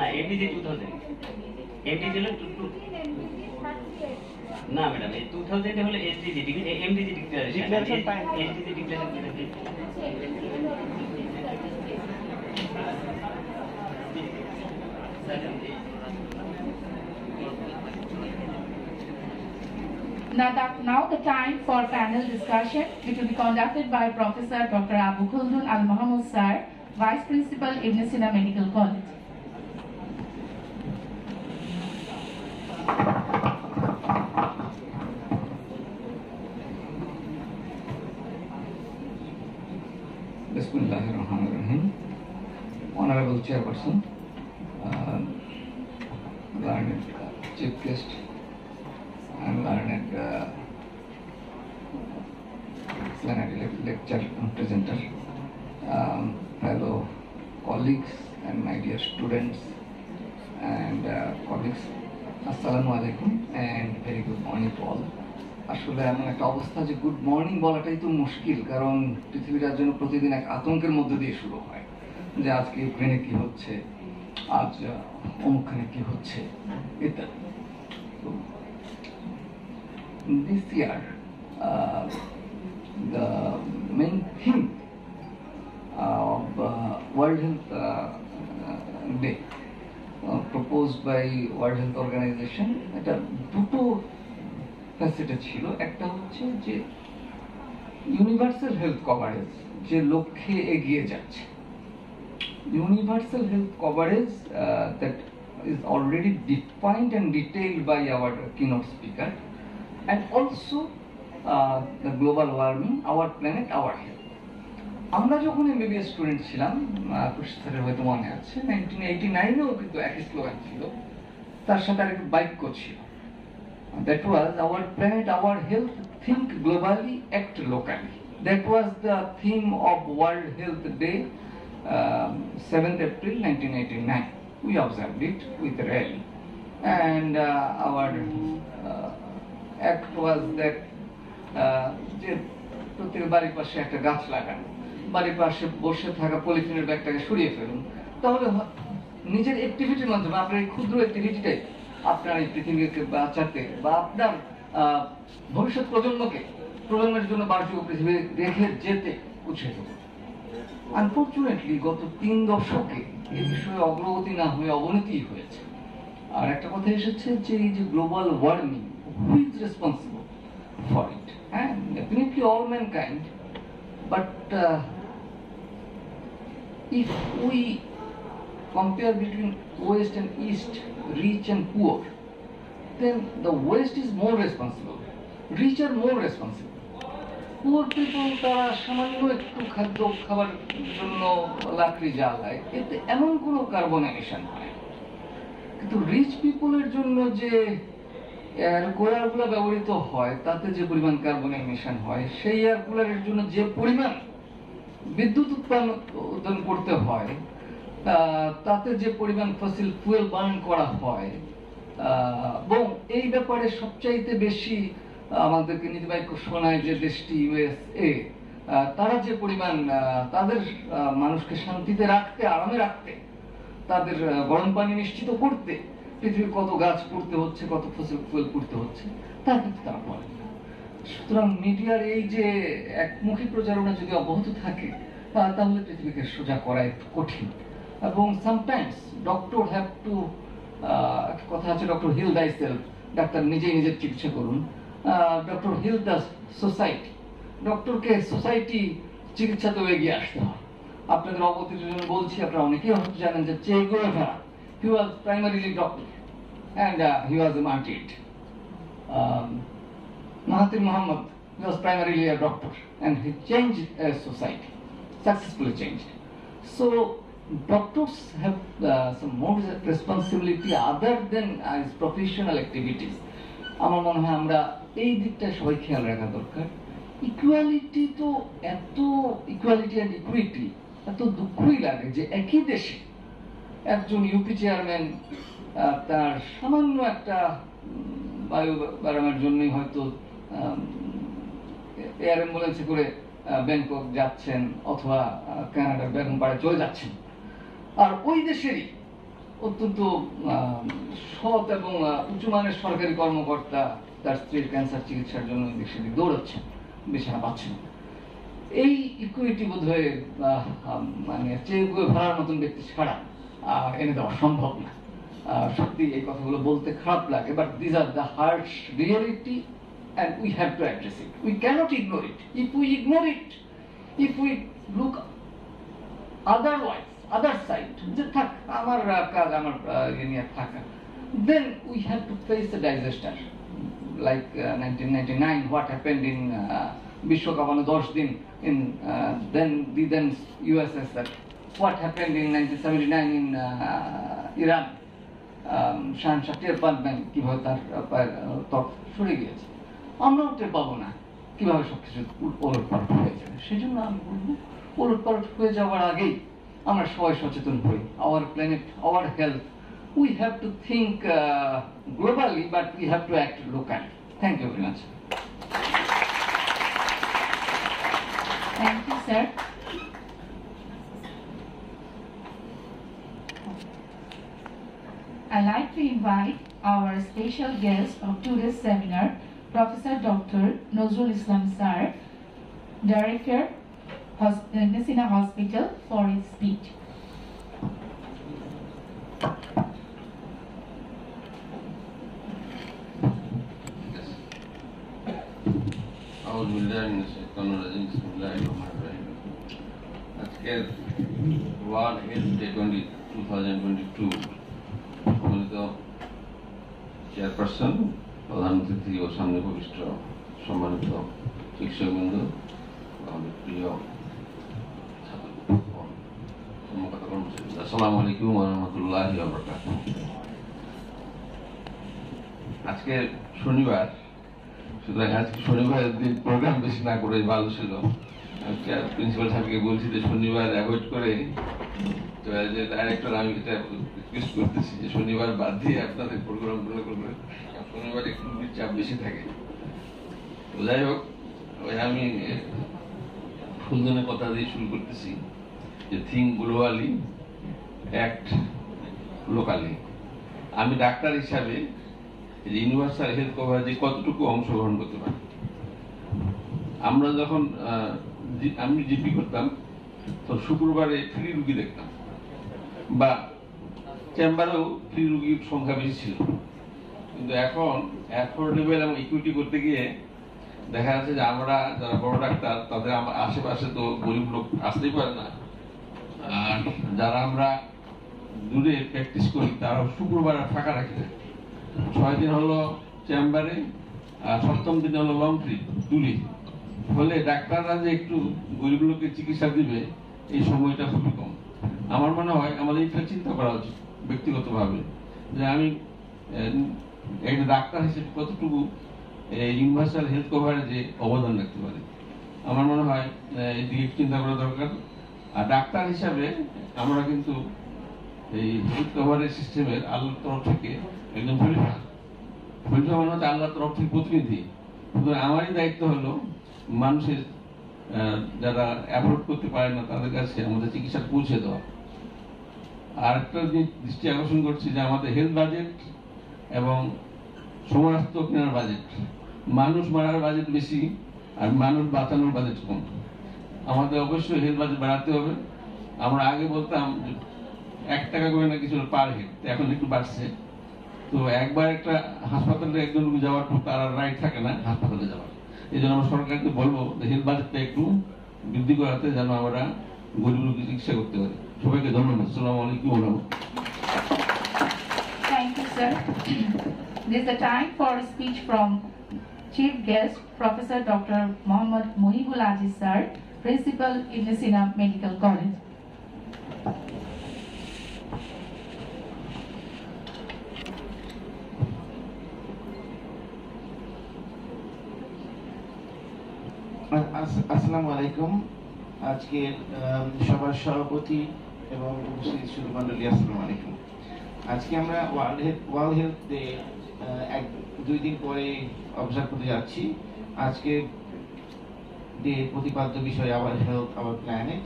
না না MDG two thousand MDG হলো two two না madam এই two thousand হলো SDG MDG declaration SDG declaration Now, that, now the time for panel discussion, which will be conducted by Professor Dr. Abu Khuldun Al Mohammed Sir, Vice Principal, Ibn Sina Medical College. Honorable Chairperson, uh, learned uh, Chief Guest, and learned uh, plenary le- lecture presenter, um, fellow colleagues and my dear students and uh, colleagues, Assalamu alaikum and very good morning all. আসলে এমন একটা অবস্থা যে good morning বলাটাই তো মুশকিল কারণ পৃথিবীটার জন্য প্রতিদিন এক আতঙ্কের মধ্যে দিয়ে শুরু হয় যে আজকে ইউক্রেনে কি হচ্ছে আজ অমুকখানে কি হচ্ছে ইত্যাদি this year the main World Health uh, Day composed by World Health Organization এটা দুটো ফ্যাসিটা ছিল। একটা হচ্ছে যে ইউনিভার্সাল হেলথ কভারেজ যে লক্ষ্যে এগিয়ে যাচ্ছে। Universal health coverage that is already defined and detailed by our king of speaker and also the global warming our planet our health আমরা যখন এমবিবিএস স্টুডেন্ট ছিলাম স্যারের হয়তো মনে আছে নাইনটিন এইটি নাইনেও কিন্তু একই স্লোগান ছিল তার সাথে আরেকটি বাক্য ছিল that was our planet our health think globally act locally that was the theme of World Health Day 7th April 1989. We observed it with rally. And uh, our uh, act was that uh, যে প্রত্যেক বাড়ির পাশে একটা গাছ লাগানো বাড়ির পাশে বসে থাকা পলিথিনের ব্যাগটাকে সরিয়ে ফেলুন। তাহলে নিজের অ্যাক্টিভিটির মাধ্যমে আপনার এই ক্ষুদ্র অ্যাক্টিভিটিটাই আপনার এই পৃথিবীকে বাঁচাতে বা আপনার ভবিষ্যৎ প্রজন্মকে প্রজন্মের জন্য বাসযোগ্য পৃথিবী রেখে যেতে উৎসাহিত আনফর্চুনেটলি গত তিন দশকে এ বিষয়ে অগ্রগতি না হয়ে অবনতি হয়েছে। আর একটা কথা এসেছে যে এই যে global warming who is responsible for it হ্যাঁ definitely all mankind but if we compare between west and east rich and poor then the west is more responsible rich are more responsible poor people তারা সামান্য একটু খাদ্য খাবার জন্য লাকড়ি জ্বালায় এতে এমন কোনো কার্বন এমিশন হয়। কিন্তু রিচ পিপলের জন্য যে এয়ার কুলারগুলো ব্যবহৃত হয়, তাতে যে পরিমাণ কার্বন এমিশন হয়, সেই এয়ার কুলারের জন্য যে পরিমাণ বিদ্যুৎ উৎপাদন করতে হয় তাতে যে পরিমাণ ফসিল ফুয়েল বার্ন করা হয় এবং এই ব্যাপারে সবচাইতে বেশি আমাদেরকে নীতিবাক্য শোনায় যে দেশটি ইউএসএ তারা যে পরিমাণ তাদের মানুষকে শান্তিতে রাখতে, আরামে রাখতে, তাদের গরম পানি নিশ্চিত করতে পৃথিবীর কত গাছ পুড়তে হচ্ছে, কত ফসিল ফুয়েল পুড়তে হচ্ছে, তা কিন্তু তারা বলে। সুতরাং মিডিয়ার এই যে একমুখী প্রচারণা যদি অব্যাহত থাকে তাহলে পৃথিবীকে সোজা করা একটু কঠিন। এবং সামটাইমস ডক্টর হ্যাভ টু একটা কথা আছে doctor heal thyself doctor নিজেই নিজের চিকিৎসা করুন। ডক্টর হিল দ্য সোসাইটি ডক্টরকে সোসাইটি চিকিৎসাতেও এগিয়ে আসতে হয়। আপনাদের অবগতির জন্য বলছি, আপনারা অনেকেই হয়তো জানেন যে চে Guevara he was primarily doctor and he was a martyred um, Mahathir Mohamad he was primarily a doctor and he changed a society, successfully changed. So doctors have uh, some more responsibility other than uh, his professional activities. আমার মনে হয় আমরা এই দিকটা সবাই খেয়াল রাখা দরকার ইকুয়ালিটি তো এত ইকুয়ালিটি অ্যান্ড ইকুইটি এত দুঃখই লাগে যে একই দেশে একজন ইউপি চেয়ারম্যান তার সামান্য একটা বায়ু বাড়ানোর জন্যই হয়তো এয়ার অ্যাম্বুলেন্সে করে ব্যাংকক যাচ্ছেন অথবা কানাডার বেগমপাড়ে চলে যাচ্ছেন আর ওই দেশেরই অত্যন্ত সৎ এবং উঁচুমানের সরকারি কর্মকর্তা তার স্ত্রীর ক্যান্সার চিকিৎসার জন্য এদিক সেদিক দৌড়াচ্ছেন বিছানা পাচ্ছেন। এই ইকুইটি বোধ হয়ে মানে চেয়ে ভাড়ার মতন ব্যক্তি ছাড়া এনে দেওয়া সম্ভব না সত্যি এই কথাগুলো বলতে খারাপ লাগে but these are the harsh reality and we have to address it we cannot ignore it if we ignore it if we look otherwise other side যে থাক আমার কাজ আমার ইয়ে নিয়ে থাকা we had to face a disaster. Like uh, 1999, what happened in uh, Vishwakapana Dorshdin in uh, then the then USSR. What happened in 1979 in uh, Iran. Shahan টের পাবেন কীভাবে তার ওলট পালট হয়ে যাবে? সেই জন্য আমি বলব ওলট পালট হয়ে যাওয়ার আগেই আমরা সবাই সচেতন হই। Our planet our health we have to think globally but we have to act locally thank you very much Thank you, sir. I'd like to invite our special guest of today's seminar, Professor Dr. Nozrul Islam Sir, Director, Hos- uh, Messina Hospital, for his speech. أعوذ بالله من الشيطان الرجيم بسم الله الرحمن الرحيم আজকের world health day twenty two thousand twenty two সম্মানিত chairperson, প্রধান অতিথি ও সামনে ভবিষ্ঠ সম্মানিত শিক্ষকবৃন্দ আমাদের প্রিয় আসসালামু আলাইকুম রহমতুল্লাহ আজকে শনিবার, সুতরাং আজকে শনিবারের দিন প্রোগ্রাম বেশি না করে ভালো ছিল। প্রিন্সিপাল সাহেবকে বলছি যে শনিবার অ্যাভয়েড করে আমি করতেছি যে শনিবার বাদ দিয়ে করবেন? শনিবার একটু চাপ বেশি থাকে। ওই আমি কথা দিয়ে শুরু করতেছি যে লোকালি। আমি ডাক্তার হিসাবে ইউনিভার্সাল হেলথ কভারেজে কতটুকু অংশগ্রহণ করতে পারি? আমরা যখন আমি জিপি করতাম, তো শুক্রবারে ফ্রি রুগী দেখতাম। বা চেম্বারেও ফ্রি রুগীর সংখ্যা বেশি ছিল। কিন্তু এখন অ্যাফোর্ডেবল এবং ইকুইটি করতে গিয়ে দেখা যাচ্ছে যে আমরা যারা বড় ডাক্তার, তাদের আশেপাশে তো গরিব লোক আসতেই পারে না। আর যারা আমরা দূরে প্র্যাকটিস করি তারা শুক্রবার ফাঁকা রাখি না। ছয় দিন হলো চেম্বারে, আর সপ্তম দিন হলো লং ট্রিপ দূরে ফলে ডাক্তাররা যে একটু গরিব লোকের চিকিৎসা দিবে, এই সময়টা খুবই কম। আমার মনে হয় আমাদের এটা চিন্তা করা উচিত ব্যক্তিগতভাবে যে আমি একটা ডাক্তার হিসেবে কতটুকু ইউনিভার্সাল হেলথ কভারেজে অবদান রাখতে পারি। আমার মনে হয় এদিকে চিন্তা করা দরকার। আর ডাক্তার হিসাবে আমরা কিন্তু এই হেলথ কভারেজ সিস্টেমের আল্লাহর তরফ থেকে একদম খলিফা খলিফা মানে হচ্ছে আল্লাহর তরফ থেকে প্রতিনিধি। সুতরাং আমারই দায়িত্ব হলো মানুষের যারা অ্যাফোর্ড করতে পারে না, তাদের কাছে আমাদের চিকিৎসা পৌঁছে দেওয়া। আর একটা জিনিস দৃষ্টি আকর্ষণ করছি যে আমাদের হেলথ বাজেট এবং সমরাস্ত্র কেনার বাজেট মানুষ মারার বাজেট বেশি আর মানুষ বাঁচানোর বাজেট কম। আমাদের অবশ্যই হেলথ বাজেট বাড়াতে হবে। আমরা আগে বলতাম এক টাকা করে না কিছু পার হেড এখন একটু বাড়ছে। তো একবার একটা হাসপাতালে একজন যাওয়ার পর তার আর রাইট থাকে না হাসপাতালে যাওয়ার। এই জন্য আমরা সরকারকে বলব যে হেলথ বাজেটটা একটু বৃদ্ধি করাতে যেন আমরা গরিব চিকিৎসা করতে পারি। সবাইকে ধন্যবাদ আসসালামু আলাইকুম ওয়া রাহমাতুল্লাহ। Thank you, sir. This is the time for a speech from Chief Guest, Professor Dr. Mohammad Mohibul Aziz, sir, Principal in Messina Medical College. আস- আসসালামু আলাইকুম আজকে আম, সবার সভাপতি এবং উপস্থিত শুধু মন্ডলী আসসালামু আলাইকুম। আজকে আমরা World Health World Health Day এক, দুই দিন পরে অবজার্ভ করতে যাচ্ছি। আজকে ডে প্রতিপাদ্য বিষয় আওয়ার হেলথ আওয়ার প্ল্যানেট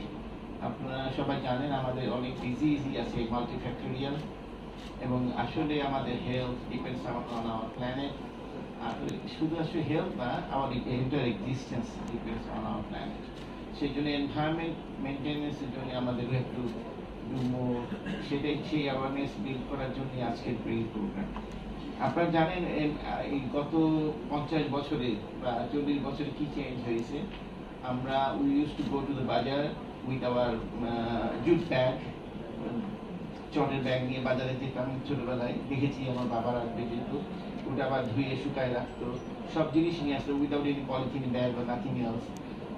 আপনারা সবাই জানেন আমাদের অনেক ডিজিজই আছে মাল্টিফ্যাক্টোরিয়াল এবং আসলে আমাদের health depends on our planet আসলে শুধু আসলে হেলথ না আমার entire existence depends on our planet সেই জন্য এনভায়রনমেন্ট মেনটেন্যান্সের জন্য আমাদের একটু সেটাই সেই অ্যাওয়ারনেস বিল্ড করার জন্য আজকের আপনারা জানেন এই গত পঞ্চাশ বছরে বা চল্লিশ বছরে কি চেঞ্জ হয়েছে? আমরা we use to go to the bazaar with our jute bag চটের ব্যাগ নিয়ে বাজারে যেতাম ছোটবেলায়। দেখেছি আমার বাবার আসবে যেত ওটা আবার ধুয়ে শুকায় রাখতো। সব জিনিস নিয়ে আসতো উইদাউট এনি পলিথিন ব্যাগ বা নাথিং এলস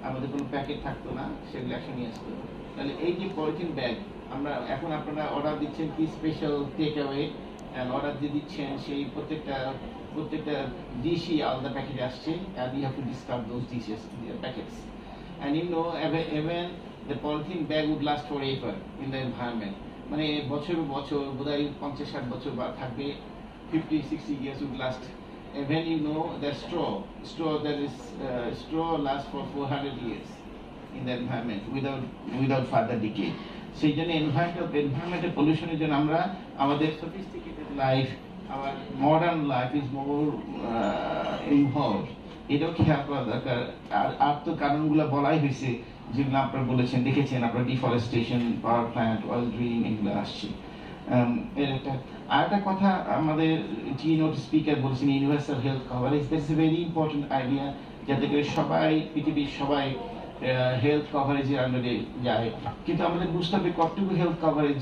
আমাদের কোনো প্যাকেট থাকতো না, সেগুলো একসঙ্গে নিয়ে আসতো। তাহলে এই যে পলিথিন ব্যাগ আমরা এখন আপনারা অর্ডার দিচ্ছেন কি স্পেশাল টেক অ্যাওয়ে অর্ডার দিয়ে দিচ্ছেন সেই প্রত্যেকটা প্রত্যেকটা ডিশই আলাদা প্যাকেটে আসছে and you have to discard those dishes their packets and you know even, even the polythene bag would last forever in the environment মানে বছর বছর বোধহয় পঞ্চাশ ষাট বছর বা থাকবে fifty sixty years would last even you know the straw straw that is uh, straw lasts for 400 years in the environment without without further decay সেই জন্য এনভায়রনমেন্ট এনভায়রনমেন্টের পলিউশনের জন্য আমরা আমাদের সফিস্টিকেটেড লাইফ আমার modern life is more involve এটাও খেয়াল করা দরকার। আর আর তো কারণগুলো বলাই হয়েছে। যেগুলো আপনারা বলেছেন, দেখেছেন, আপনার deforestation power plant oil drilling এগুলো আসছে। এর একটা আর একটা কথা আমাদের নোট স্পিকার বলছেন universal health coverage that's a very important idea যাতে করে সবাই, পৃথিবীর সবাই হেলথ কভারেজের আন্ডারে যায় কিন্তু আমাদের বুঝতে হবে কতটুকু হেলথ কভারেজ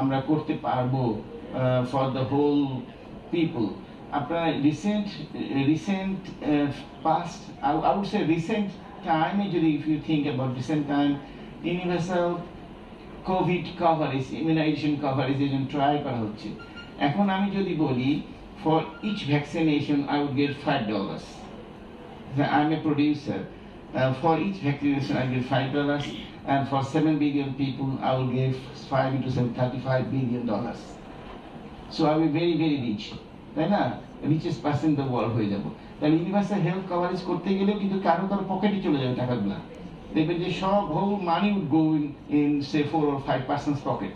আমরা করতে পারব ফর দ্য হোল পিপল আপনারা recent recent past I say recent টাইমে যদি if you think about recent time universal covid coverage immunization coverage এর জন্য ট্রাই করা হচ্ছে। এখন আমি যদি বলি for each vaccination I would get five dollars I am a producer for each vaccination I get five dollars and for 7 billion people, I will give 5 into 7 35 billion dollars. So I will be very very rich. তাই না? Richest person the world হয়ে যাব। তাহলে universal health coverage করতে গেলেও কিন্তু কারও কারও পকেটে চলে যাবে টাকাগুলো। দেখবেন যে সব whole money would go in in say four or five percent pocket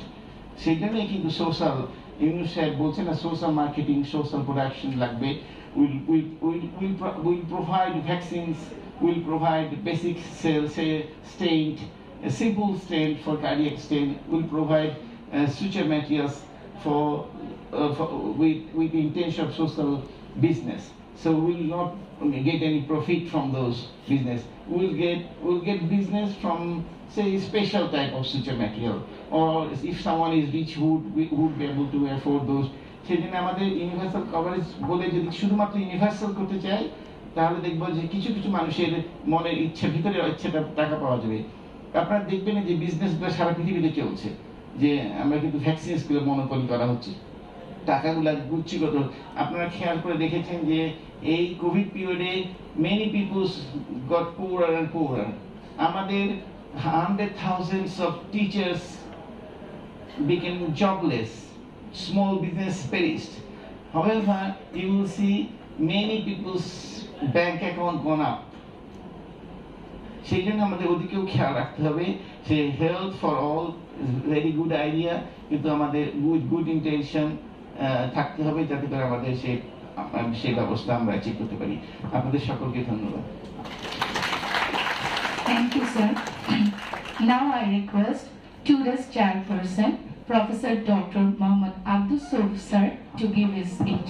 সেই জন্যই কিন্তু সোশ্যাল ইউনিট সাহেব বলছে না সোশ্যাল মার্কেটিং সোশ্যাল প্রোডাকশন লাগবে। Will will will will will provide vaccines Will provide basic cell say stent a simple stent for cardiac stent will provide uh, suture materials for, uh, for with, with the intention of social business. So we will not get any profit from those business. We'll get we'll get business from say special type of suture material, or if someone is rich who would, who would be able to afford those. সেজন্য আমাদের universal coverage বলে যদি শুধুমাত্র universal করতে চাই তাহলে দেখব যে কিছু কিছু মানুষের মনের ইচ্ছে ভিতরে ইচ্ছাটা টাকা পাওয়া যাবে। আপনারা দেখবেন যে বিজনেসগুলো সারা পৃথিবীতে চলছে, যে আমরা কিন্তু ভ্যাকসিনসগুলো মনোপলি করা হচ্ছে। টাকাগুলো গুচ্ছিগত। আপনারা খেয়াল করে দেখেছেন যে এই কোভিড পিরিয়ডে many peoples got poor and poor আমাদের hundred thousands of teachers became jobless, small business perished however, you will many people's bank account gone up সেই জন্য আমাদের ওদিকেও খেয়াল রাখতে হবে যে health for all very good idea কিন্তু আমাদের গুড গুড ইন্টেনশন থাকতে হবে যাতে করে আমাদের সেই সেই ব্যবস্থা আমরা অ্যাচিভ করতে পারি আপনাদের সকলকে ধন্যবাদ Thank you, sir. now I request TUDAS chairperson, Professor Dr. Mohammad Abdul Sof, sir, to give his speech.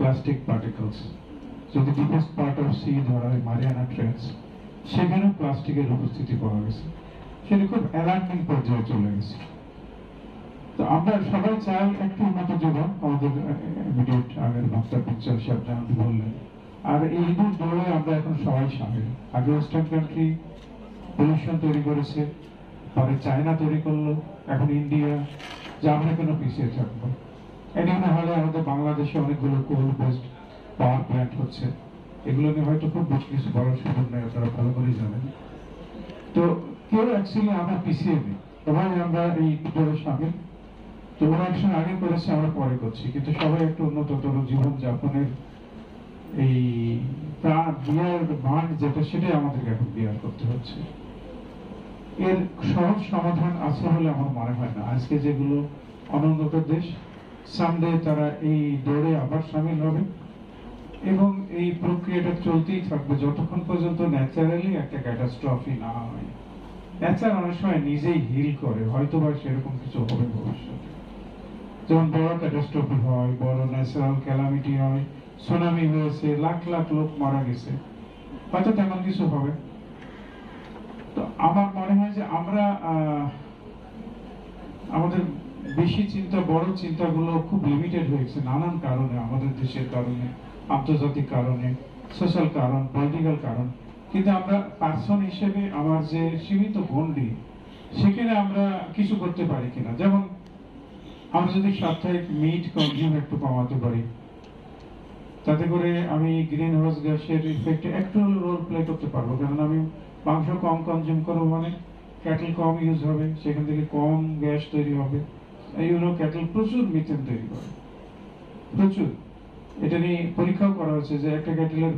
Plastic particles যদি ডিপেস্ট পার্ট অফ সি ধরা হয় মারিয়ানা ট্রেন্স সেখানেও প্লাস্টিকের উপস্থিতি পাওয়া গেছে। সেটা খুব অ্যালার্মিং পর্যায়ে চলে গেছে। তো আমরা সবাই চাই একটু উন্নত জীবন, আমাদের ইমিডিয়েট আগের বক্তা পিকচার সাহেব যেমন বললেন। আর এই ইঁদুর দৌড়ে আমরা এখন সবাই সামিল। আগে ওয়েস্টার্ন কান্ট্রি পলিউশন তৈরি করেছে, পরে চায়না তৈরি করল, এখন ইন্ডিয়া যে আমরা কেন পিছিয়ে থাকব। এটা না হলে আমাদের বাংলাদেশে অনেকগুলো কোল বেসড পাওয়ার প্ল্যান্ট হচ্ছে। এগুলো নিয়ে হয়তো খুব বেশি কিছু বলার সুযোগ নেই, আপনারা ভালো করেই জানেন। তো কেউ অ্যাকচুয়ালি আমরা পিছিয়ে নেই। সবাই আমরা এই ভিতরে সামিল তো ওরা অ্যাকশন আগে করেছে, আমরা পরে করছি। কিন্তু সবাই একটা উন্নততর জীবন যাপনের এই প্রাণ, বিয়ার মান যেটা, সেটাই আমাদেরকে এখন বিয়ার করতে হচ্ছে। এর সহজ সমাধান আছে বলে আমার মনে হয় না। আজকে যেগুলো অনুন্নত দেশ সামডে তারা এই দৌড়ে আবার সামিল হবে। এবং এই প্রক্রিয়াটা চলতেই থাকবে যতক্ষণ পর্যন্ত ন্যাচারালি একটা ক্যাটাস্ট্রফি না হয়। নেচার অনেক সময় নিজেই হিল করে হয়তো বা সেরকম কিছু হবে ভবিষ্যতে। যেমন বড় ক্যাটাস্ট্রফি হয়, বড় ন্যাচারাল ক্যালামিটি হয়, সুনামি হয়েছে, লাখ লাখ লোক মারা গেছে, হয়তো তেমন কিছু হবে। তো আমার মনে হয় যে আমরা আমাদের বেশি চিন্তা, বড় চিন্তাগুলো খুব লিমিটেড হয়েছে নানান কারণে আমাদের দেশের কারণে, আন্তর্জাতিক কারণে সোশ্যাল কারণ পলিটিক্যাল কারণ। কিন্তু আমরা পার্সন হিসেবে আমার যে সীমিত গন্ডি সেখানে আমরা কিছু করতে পারি কিনা? যেমন, আমরা যদি সাপ্তাহিক মিট কনজিউম একটু কমাতে পারি, তাতে করে আমি গ্রিন হাউস গ্যাসের ইফেক্টে একটু রোল প্লে করতে পারব। কারণ আমি মাংস কম কনজিউম করব মানে ক্যাটেল কম ইউজ হবে, সেখান থেকে কম গ্যাস তৈরি হবে। ইউনো ক্যাটেল প্রচুর মিথেন তৈরি করে। প্রচুর। এটা নিয়ে পরীক্ষাও করা হয়েছে যে একটা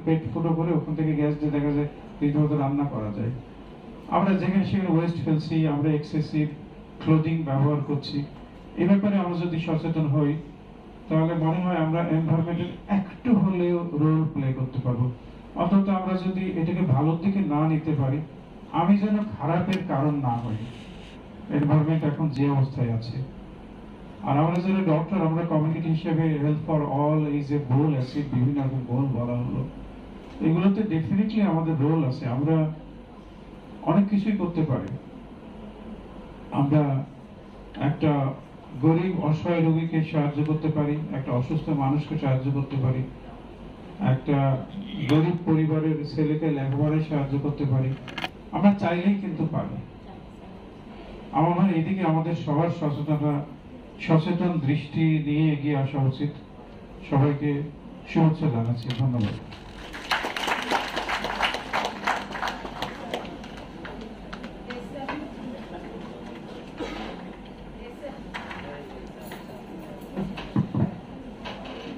পেট ফুটো করে ওখান থেকে গ্যাস দিয়ে দেখা যায় রীতিমতো রান্না করা যায়। আমরা যেখানে সেখানে ওয়েস্ট ফেলছি, আমরা এক্সেসিভ ক্লোদিং ব্যবহার করছি। এ ব্যাপারে আমরা যদি সচেতন হই, তাহলে মনে হয় আমরা এনভায়রনমেন্টের একটু হলেও রোল প্লে করতে পারব। অন্তত আমরা যদি এটাকে ভালোর দিকে না নিতে পারি, আমি যেন খারাপের কারণ না হই। এনভায়রনমেন্ট এখন যে অবস্থায় আছে। আর আমরা যারা ডক্টর আমরা কমিউনিটি হিসেবে হেলথ ফর অল এই যে গোল আছে, বিভিন্ন রকম গোল বলা হলো। এগুলোতে ডেফিনেটলি আমাদের রোল আছে। আমরা অনেক কিছুই করতে পারি। আমরা একটা গরিব, অসহায় রোগীকে সাহায্য করতে পারি, একটা অসুস্থ মানুষকে সাহায্য করতে পারি, একটা গরিব পরিবারের ছেলেকে লেখাপড়ায় সাহায্য করতে পারি। আমরা চাইলেই কিন্তু পারি। আমার মনে এদিকে আমাদের সবার সচেতনতা সচেতন দৃষ্টি নিয়ে এগিয়ে আসা উচিত সবাইকে শুভেচ্ছা জানাচ্ছি ধন্যবাদ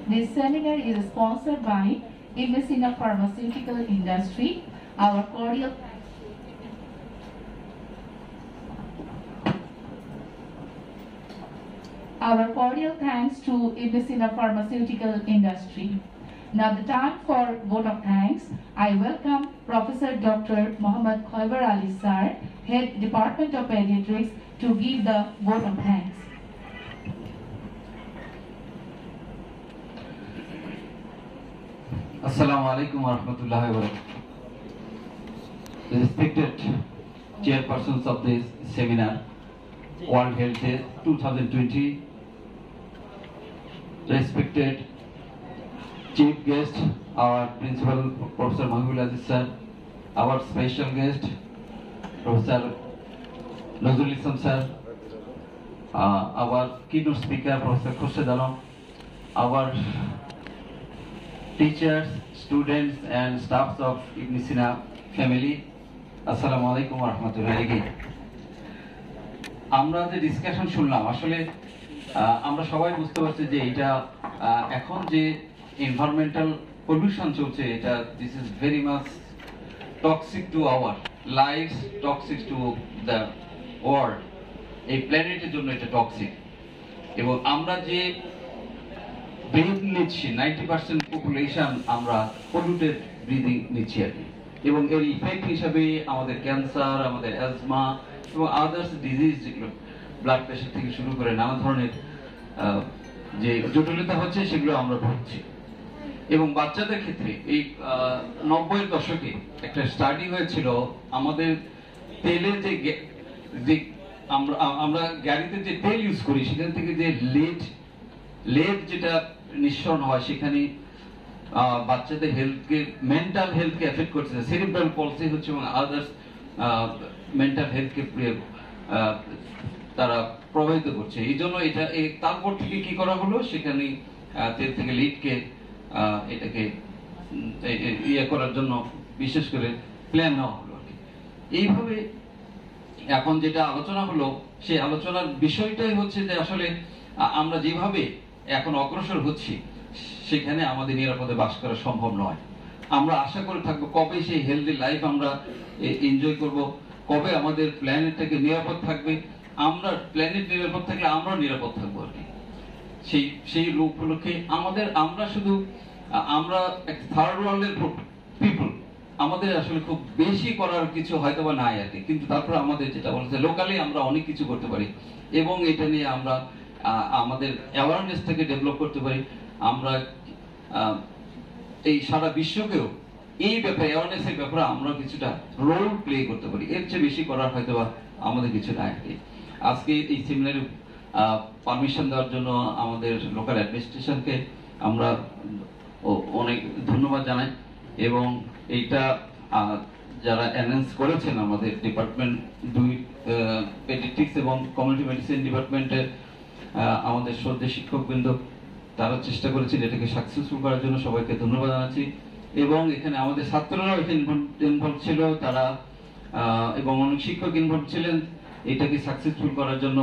This seminar is sponsored by Imesina Pharmaceutical Industry. Our cordial Our cordial thanks to Imesina Pharmaceutical Industry. Now the time for vote of thanks. I welcome Professor Dr. Muhammad Khoibar Ali Sir, Head Department of Pediatrics, to give the vote of thanks. Assalamu alaikum wa rahmatullahi wa. Respected chairpersons of this seminar, World Health Day 2020, respected chief guest, our principal Professor Mahbul Aziz sir, our special guest, Professor Nazrul Islam sir, uh, our keynote speaker, Professor Khurshid Alam, our teachers, students and staffs of Ibn Sina family, আসসালামু আলাইকুম রহমতুল্লাহ আমরা যে discussion শুনলাম আসলে আমরা সবাই বুঝতে পারছি যে এটা এখন যে এনভায়রনমেন্টাল পলিউশন চলছে, এটা this is very much toxic to our life toxic to the world এই প্ল্যানেটের জন্য এটা টক্সিক এবং আমরা যে ব্রিথ নিচ্ছি নাইনটি পার্সেন্ট পপুলেশন আমরা পলিউটেড ব্রিদিং নিচ্ছি আর কি। এবং এর ইফেক্ট হিসাবে আমাদের ক্যান্সার আমাদের অ্যাজমা এবং আদার্স ডিজিজ যেগুলো ব্লাড প্রেশার থেকে শুরু করে নানা ধরনের যে জটিলতা হচ্ছে সেগুলো আমরা ভুগছি। এবং বাচ্চাদের ক্ষেত্রে এই আহ, নব্বইয়ের দশকে একটা স্টাডি হয়েছিল আমাদের তেলের যে আমরা গাড়িতে যে তেল ইউজ করি সেখান থেকে যে লেড লেড যেটা নিঃসরণ হয় সেখানে বাচ্চাদের হেলথকে মেন্টাল হেলথকে এফেক্ট করছে। সেরিব্রাল পলসি হচ্ছে এবং আদার্স মেন্টাল হেলথকে তারা প্রভাবিত করছে। এই জন্য এটা তারপর থেকে কি করা হলো? সেখানে তেল থেকে লিডকে এটাকে ইয়ে করার জন্য বিশেষ করে প্ল্যান নেওয়া হলো এইভাবে এখন যেটা আলোচনা হলো, সেই আলোচনার বিষয়টাই হচ্ছে যে আসলে আমরা যেভাবে এখন অগ্রসর হচ্ছি, সেখানে আমাদের নিরাপদে বাস করা সম্ভব নয়। আমরা আশা করে থাকব কবে সেই হেলদি লাইফ আমরা এনজয় করব, কবে আমাদের প্ল্যানেটটাকে নিরাপদ থাকবে আমরা প্ল্যানেট নিরাপদ থাকলে আমরাও নিরাপদ থাকব আর কি। সেই সেই উপলক্ষে আমাদের, আমরা শুধু, আমরা থার্ড ওয়ার্ল্ডের পিপল আমাদের আসলে খুব বেশি করার কিছু হয়তো বা নাই আর কিন্তু তারপরে আমাদের যেটা বলছে লোকালি আমরা অনেক কিছু করতে পারি। এবং এটা নিয়ে আমরা আমাদের অ্যাওয়ারনেসটাকে ডেভেলপ করতে পারি। আমরা এই সারা বিশ্বকেও এই ব্যাপারে অ্যাওয়ারনেসের ব্যাপারে আমরা কিছুটা রোল প্লে করতে পারি। এর চেয়ে বেশি করার হয়তো বা আমাদের কিছু নাই আর কি। আজকে এই সেমিনারে পারমিশন দেওয়ার জন্য আমাদের লোকাল অ্যাডমিনিস্ট্রেশনকে আমরা অনেক ধন্যবাদ জানাই এবং এইটা যারা অ্যানাউন্স করেছেন আমাদের ডিপার্টমেন্ট দুই পেডিট্রিক্স এবং কমিউনিটি মেডিসিন ডিপার্টমেন্টের আমাদের শ্রদ্ধে শিক্ষকবৃন্দ, তারা চেষ্টা করেছেন এটাকে সাকসেসফুল করার জন্য, সবাইকে ধন্যবাদ জানাচ্ছি। এবং এখানে আমাদের ছাত্ররাও এখানে ইনভলভ ছিল, তারা এবং অনেক শিক্ষক ইনভলভ ছিলেন। এটাকে সাকসেসফুল করার জন্য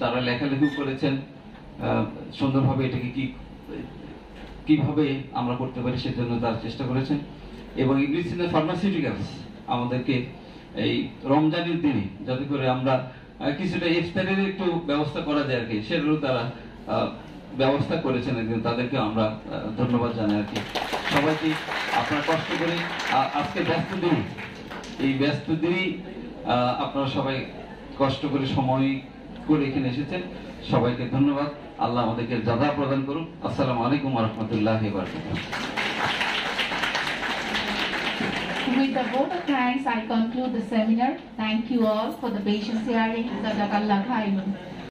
তারা লেখালেখিও করেছেন সুন্দরভাবে এটাকে কি, কীভাবে আমরা করতে পারি সেজন্য তারা চেষ্টা করেছেন। এবং ইংলিশ ইন ফার্মাসিউটিক্যালস আমাদেরকে এই রমজানের দিনে, যাতে করে আমরা কিছুটা ইফতারের একটু ব্যবস্থা করা যায় আর কি সেটারও তারা ব্যবস্থা করেছেন একদিন তাদেরকে আমরা ধন্যবাদ জানাই আর কি। সবাইকে আপনার কষ্ট করে আজকে ব্যস্ত দিন, এই ব্যস্ত দিনই আপনারা সবাই কষ্ট করে সময় করে এখানে এসেছেন সবাইকে ধন্যবাদ আল্লাহ আমাদেরকে যাদা প্রদান করুন আসসালামু আলাইকুম রহমতুল্লাহ With the vote of thanks, I conclude the seminar. Thank you all for the patience hearing. Jazakallah khairan.